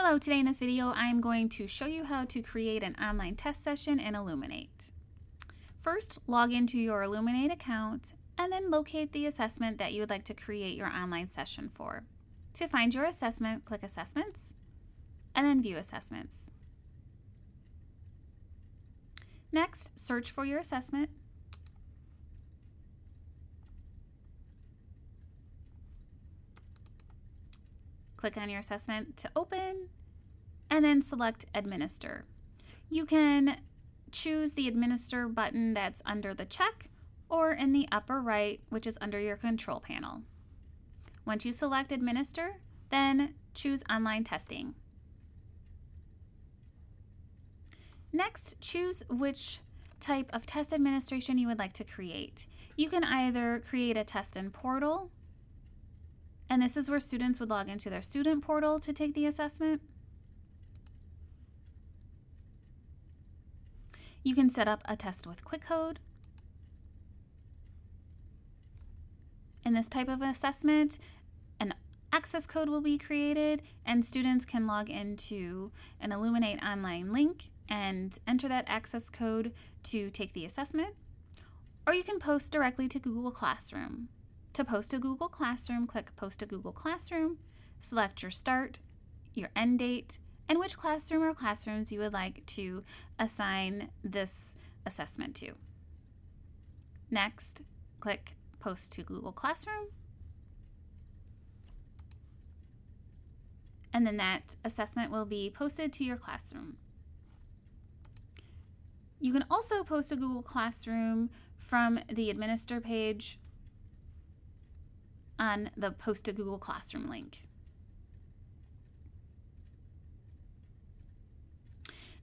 Hello, today in this video I'm going to show you how to create an online test session in Illuminate. First, log into your Illuminate account and then locate the assessment that you would like to create your online session for. To find your assessment, click Assessments and then View Assessments. Next, search for your assessment Click on your assessment to open and then select Administer. You can choose the Administer button that's under the check or in the upper right, which is under your control panel. Once you select Administer, then choose Online Testing. Next, choose which type of test administration you would like to create. You can either create a test in Portal and this is where students would log into their student portal to take the assessment. You can set up a test with QuickCode. In this type of assessment, an access code will be created and students can log into an Illuminate online link and enter that access code to take the assessment. Or you can post directly to Google Classroom. To post to Google Classroom, click Post to Google Classroom, select your start, your end date, and which classroom or classrooms you would like to assign this assessment to. Next, click Post to Google Classroom. And then that assessment will be posted to your classroom. You can also post a Google Classroom from the Administer page on the Post to Google Classroom link.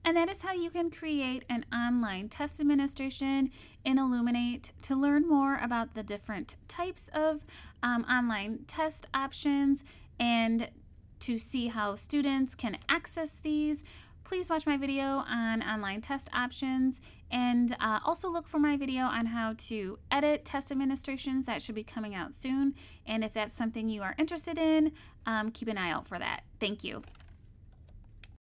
And that is how you can create an online test administration in Illuminate. To learn more about the different types of um, online test options and to see how students can access these, please watch my video on online test options and uh, also look for my video on how to edit test administrations that should be coming out soon. And if that's something you are interested in, um, keep an eye out for that. Thank you.